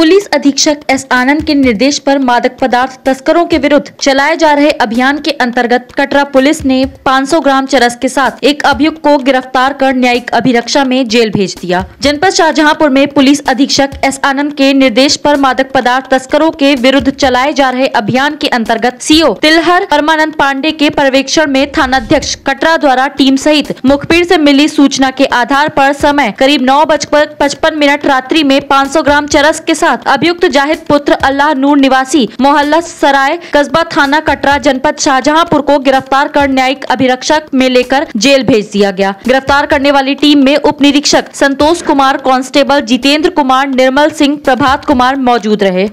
अधीक्षक एस आनंद के निर्देश पर मादक पदार्थ तस्करों के विरुद्ध चलाए जा रहे अभियान के अंतर्गत कटरा पुलिस ने 500 ग्राम चरस के साथ एक अभियुक्त को गिरफ़्तार कर न्यायिक अभिरक्षा में जेल भेज दिया। जनपद शाहजहांपुर में पुलिस अधीक्षक एस आनंद के निर्देश पर मादक पदार्थ तस्करों के विरुद्ध चलाए जा रहे अभियान के अंतर्गत सीओ तिलहर परमानंद पांडे के पर्यवेक्षण में थानाध्यक्ष कटरा द्वारा टीम सहित मुखबिर से मिली सूचना के आधार पर समय करीब नौ बजकर पचपन मिनट रात्रि में 500 ग्राम चरस के साथ। अभियुक्त जाहिद पुत्र अल्लाह नूर निवासी मोहल्ला सराय कस्बा थाना कटरा जनपद शाहजहांपुर को गिरफ़्तार कर न्यायिक अभिरक्षक में लेकर जेल भेज दिया गया। गिरफ़्तार करने वाली टीम में उप निरीक्षक संतोष कुमार, कांस्टेबल जितेंद्र कुमार, निर्मल सिंह, प्रभात कुमार मौजूद रहे।